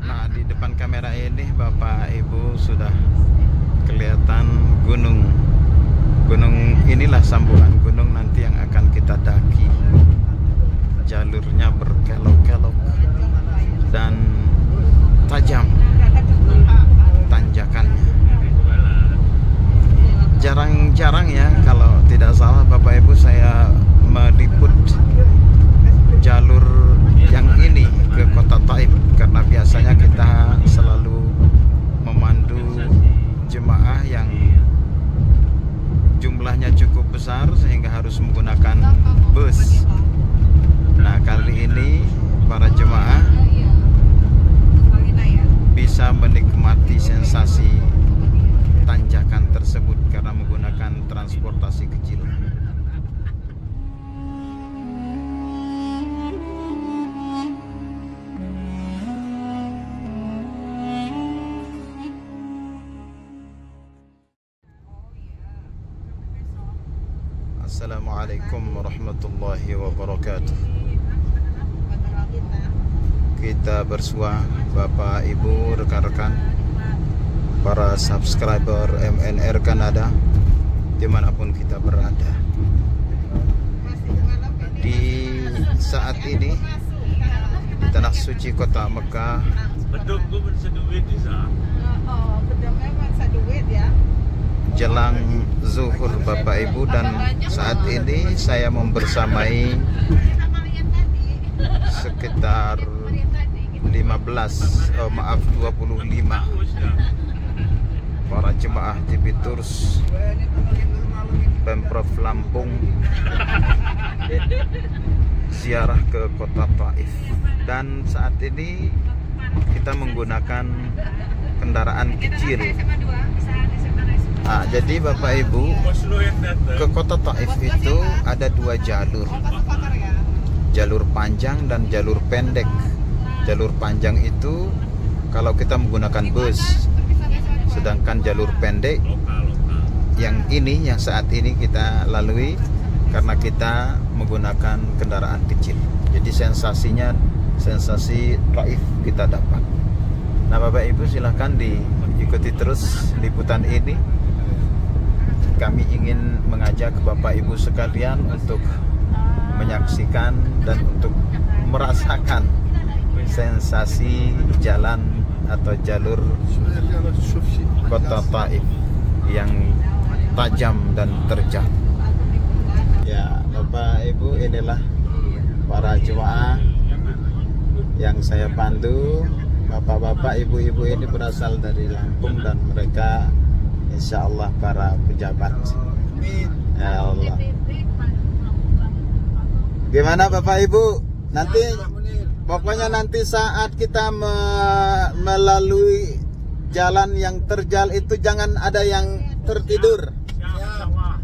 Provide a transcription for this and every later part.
Nah, di depan kamera ini Bapak Ibu sudah kelihatan gunung. Gunung inilah sambungan gunung nanti yang akan kita daki. Jalurnya berkelok-kelok dan tajam tanjakannya. Jarang-jarang ya kalau tidak salah Bapak Ibu saya meliput jalur yang ini ke kota Taib azainak eta Assalamualaikum warahmatullahi wabarakatuh. Kita bersua Bapak Ibu rekan-rekan para subscriber MNR Kanada di mana pun kita berada. Di saat ini di tanah suci kota Mekah Beduk gue berseduit bisa. Oh, bedongnya masa duit ya. Jelang zuhur Bapak Ibu dan saat ini saya membersamai sekitar 15 oh, maaf 25 Bagus ya. para jemaah Tours Pemprov Lampung ziarah ke kota Taif dan saat ini kita menggunakan kendaraan kecil nah, jadi Bapak Ibu ke kota Taif itu ada dua jalur. Jalur panjang dan jalur pendek. Jalur panjang itu kalau kita menggunakan bus sedangkan jalur pendek yang ini yang saat ini kita lalui karena kita menggunakan kendaraan kecil. Jadi sensasinya sensasi Taif kita dapat. Nah Bapak Ibu silahkan diikuti terus liputan ini kami ingin mengajak Bapak Ibu sekalian untuk menyaksikan dan untuk merasakan sensasi jalan atau jalur kota Taif yang tajam dan terjal. Ya, Bapak Ibu inilah para jemaah yang saya pandu. Bapak-bapak, ibu-ibu ini berasal dari Lampung dan mereka insya Allah para pejabat. Ya Allah. Gimana Bapak Ibu? Nanti pokoknya nanti saat kita me- melalui jalan yang terjal itu jangan ada yang tertidur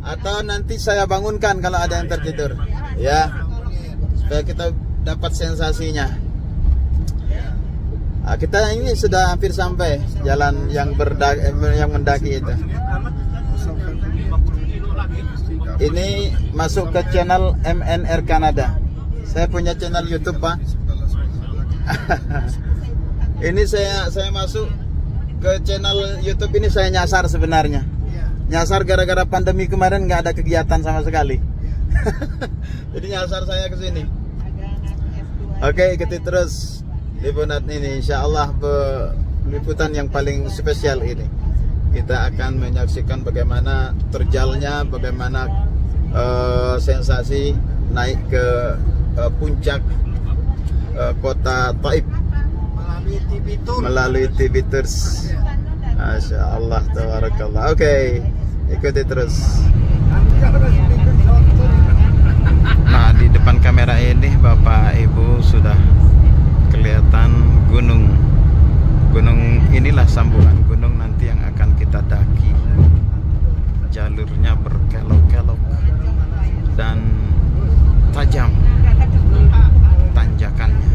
atau nanti saya bangunkan kalau ada yang tertidur ya supaya kita dapat sensasinya kita ini sudah hampir sampai jalan yang berda eh, yang mendaki itu. Ini masuk ke channel MNR Kanada. Saya punya channel YouTube Pak. Ini saya saya masuk ke channel YouTube ini saya nyasar sebenarnya. Nyasar gara-gara pandemi kemarin nggak ada kegiatan sama sekali. Jadi nyasar saya ke sini. Oke ikuti terus liputan ini insya Allah liputan yang paling spesial ini kita akan menyaksikan bagaimana terjalnya bagaimana eh, sensasi naik ke eh, puncak eh, kota Taib melalui TV Tours. Masya Allah. Oke, ikuti terus. Nah, di depan kamera ini Bapak Ibu sudah kelihatan gunung. Gunung inilah sambungan gunung nanti yang akan kita daki. Jalurnya berkelok-kelok dan tajam tanjakannya.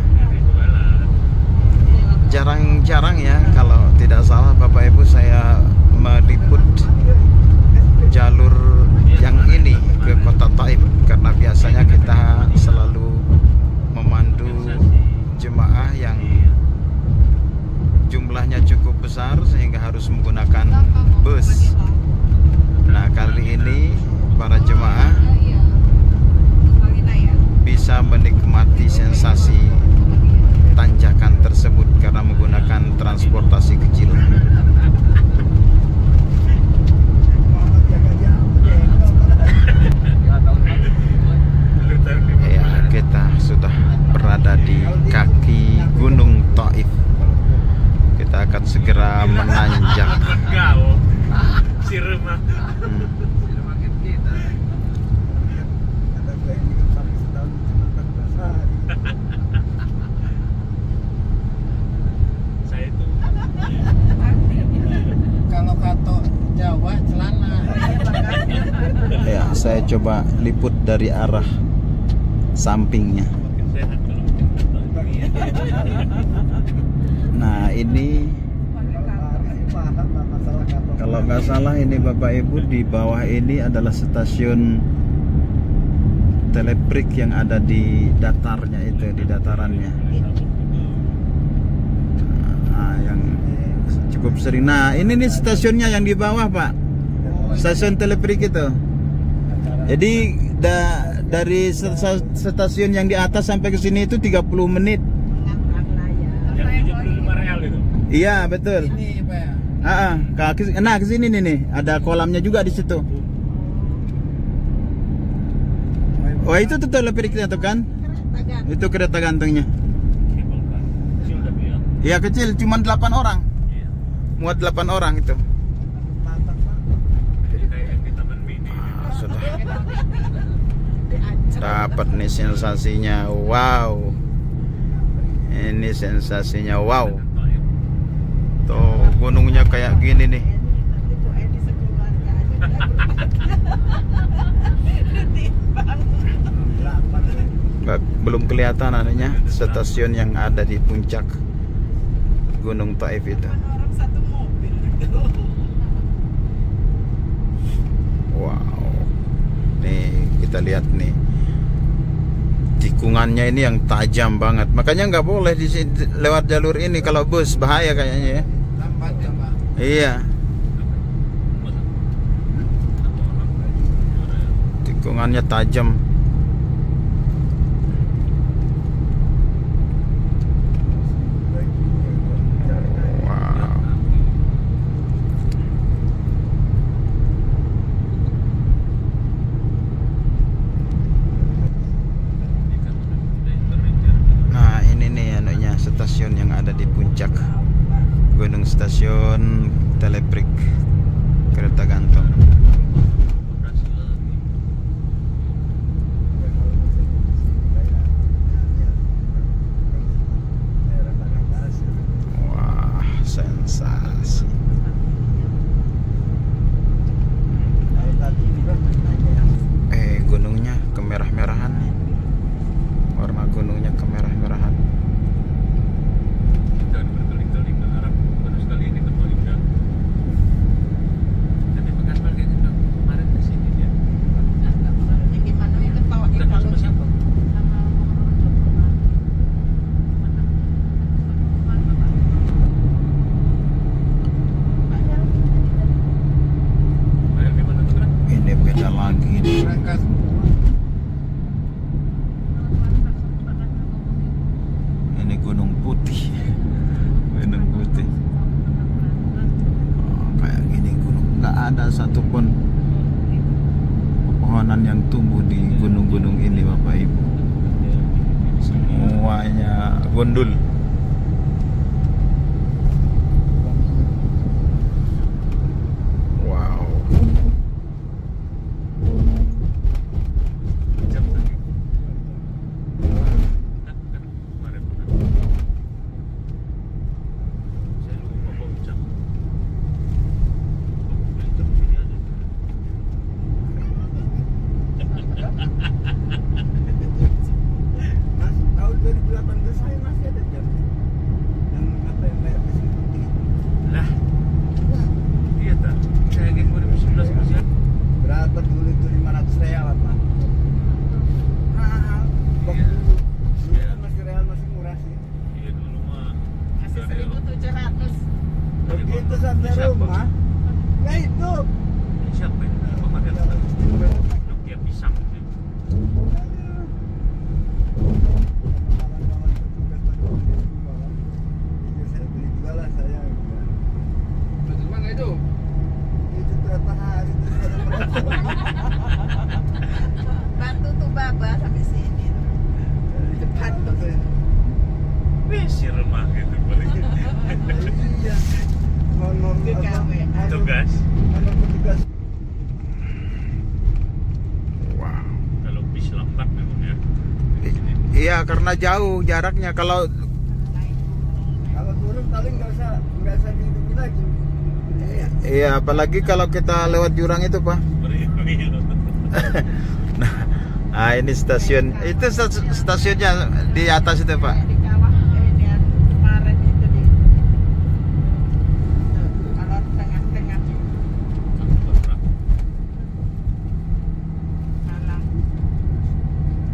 Jarang-jarang ya kalau tidak salah Bapak Ibu saya meliput jalur yang ini ke kota Taib karena biasanya kita jumlahnya cukup besar sehingga harus menggunakan bus. Nah, kali ini para jemaah bisa menikmati sensasi tanjakan tersebut karena menggunakan transportasi kecil. Ya, kita sudah berada di kaki Gunung Taif. Kita akan segera menanjak. Kau. Si rumah. Hmm. Saya itu Kalau kata Jawa celana. Ya, saya coba liput dari arah sampingnya. kata. Nah, ini kalau nggak salah ini Bapak Ibu di bawah ini adalah stasiun teleprik yang ada di datarnya itu, di datarannya. Nah, yang cukup sering. Nah, ini nih stasiunnya yang di bawah, Pak. Stasiun teleprik itu. Jadi da- dari st- stasiun yang di atas sampai ke sini itu 30 menit. Yang 75 real itu. Iya, betul. Ini Pak. Ah, ke nah ke sini nih nih, ada kolamnya juga di situ. Oh, itu tuh telepriknya tuh kan? Itu kereta gantungnya. Ya. Iya kecil, cuma 8 orang. Iya. Muat 8 orang itu. Jadi kayak yang di taman mini. Ah, sudah dapat nih sensasinya. Wow. Ini sensasinya wow. Tuh gunungnya kayak gini nih. Belum kelihatan anunya stasiun yang ada di puncak Gunung Taif itu. Wow. Nih kita lihat nih. Tikungannya ini yang tajam banget. Makanya nggak boleh di sini- lewat jalur ini kalau bus bahaya kayaknya ya. Ya. Iya. Tikungannya tajam. Tuh Baba sampai sini. Depan tuh. Besi rumah gitu balik. Iya. Honor apa? Tugas. honor petugas Wow. Kalau bis lambat memang ya. Iya karena jauh jaraknya kalau Kalau turun paling nggak usah nggak usah dihidupin lagi. Iya. iya apalagi kalau kita lewat jurang itu pak. Ah ini stasiun itu stas- stasiunnya di atas itu pak. Di kawah eh di kemarin itu di Tuh, kalau tengah-tengah malam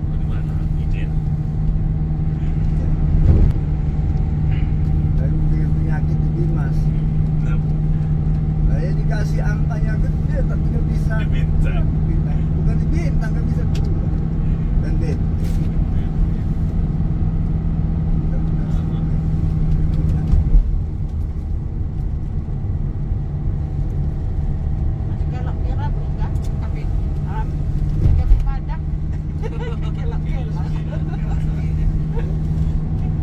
Bagaimana? Izin. Dan dengan penyakit di Dimas. Nah, Saya dikasih angkanya gede tapi nggak bisa. Diminta. Bintang. Bukan dibintang nggak bisa keluar. Dan bed. kelak kira bukan tapi alam kelak padak kelak kelak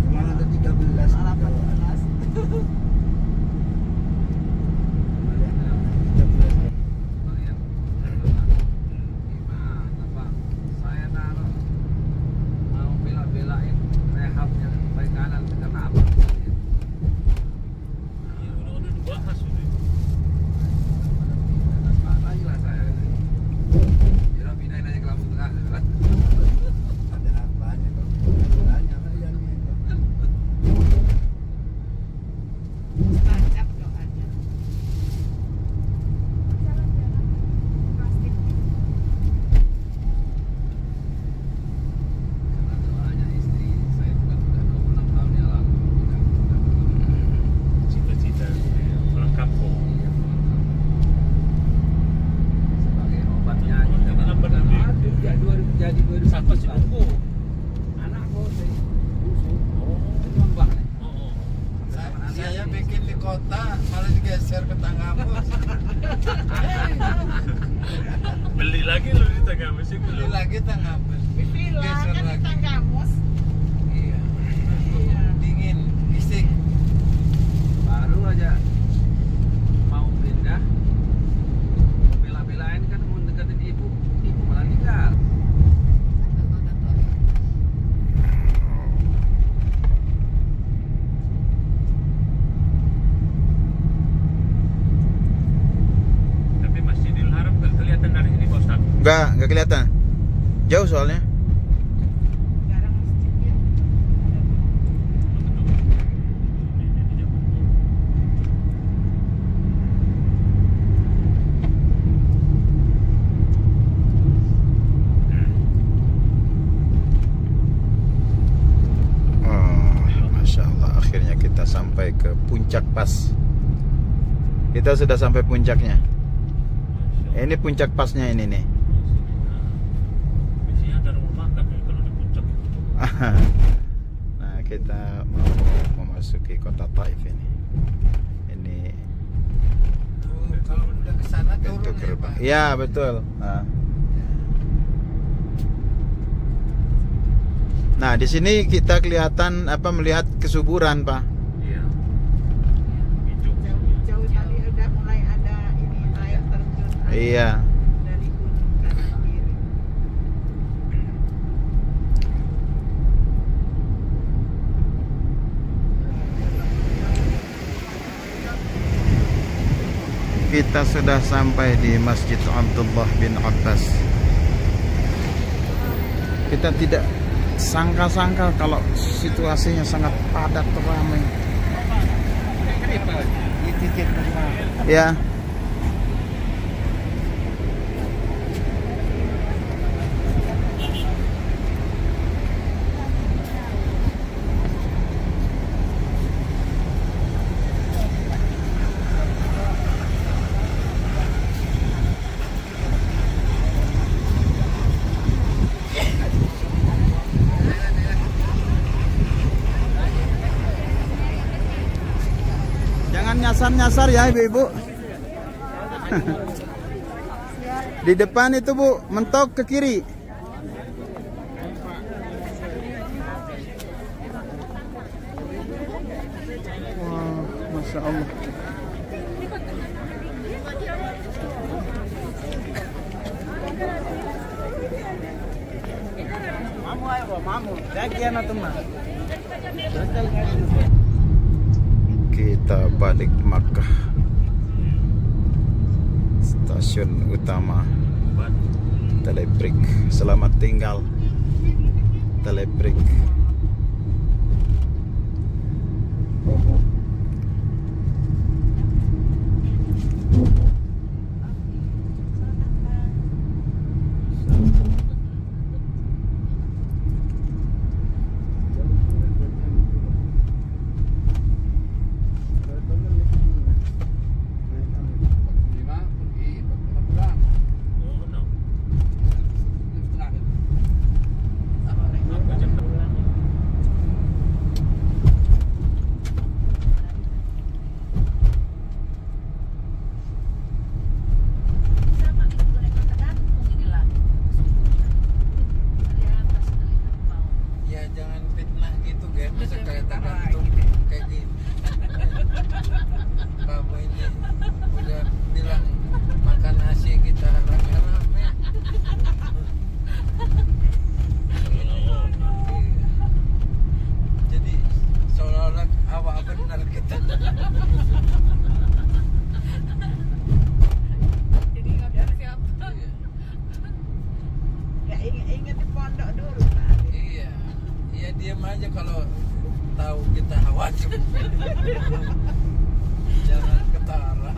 Cuma ada 13 alam kalau ada. 14 Gimana pak? Saya naruh mau bela-belain rehabnya baik kanan kenapa? Ya, udah udah dibahas udah. Lagi lah saya. Jadi pindahin aja ke Lampung Tengah. Ada apanya kalau tanya aja nih. tancap doanya Karena doanya istri saya juga sudah 26 tahun yang lalu. Cita-cita ya, pulang kampung. Iya, sebagai obatnya Oh, juga jangan lambat ya 2000 jadi 2000 Siapa sih Bungku? anak kok saya busuk Oh. itu mbak nih Oh, oh. Saya, bikin di kota malah digeser ke Tanggamus. Beli lagi lu di mesin Beli lagi Tanggamus. di villa Geser kan di lagi. Tanggamus Iya. iya Dingin, bising. baru aja mau pindah bela-belain kan mau deketin ibu ibu malah tinggal Tapi Masjidil Haram nggak kelihatan dari sini Pak Ustaz. Enggak kelihatan. Jauh soalnya. ya akhirnya kita sampai ke puncak pas. Kita sudah sampai puncaknya. Ini puncak pasnya ini nih. Biasanya ada rumah makan ya kalau di puncak. Nah kita mau memasuki kota Taif ini. Ini Tuh, kalau udah ke sana pintu turun ya, gerbang. Iya betul. Nah. Nah di sini kita kelihatan apa melihat kesuburan pak. Iya. Hijau. jauh-jauh tadi udah mulai ada ini air terjun air Iya. dari gunung kanan kiri Kita sudah sampai di Masjid Abdullah bin Abbas. Kita tidak sangka-sangka kalau situasinya sangat padat ramai. Ya. Nyasar-nyasar ya ibu-ibu. Di depan itu bu, mentok ke kiri. Wah, masya Allah. Kita balik Makkah. Stasiun utama Telebrik. Selamat tinggal Telebrik. Lima pergi, empat pulang. Oh, no. Setengah. Apa jam Sama itu mereka tergantung inilah. Dari atas dari bawah. Ya jangan fitnah gitu kan Masa kayak tergantung kayak gini Kamu ini udah bilang makan nasi kita rame-rame Iya. Jadi seolah-olah awak benar kita Jadi nggak bisa siapa. Iya. Ya ingat, ingat di pondok dulu Pak. Iya, iya diam aja kalau tahu kita khawatir. Jangan ketara.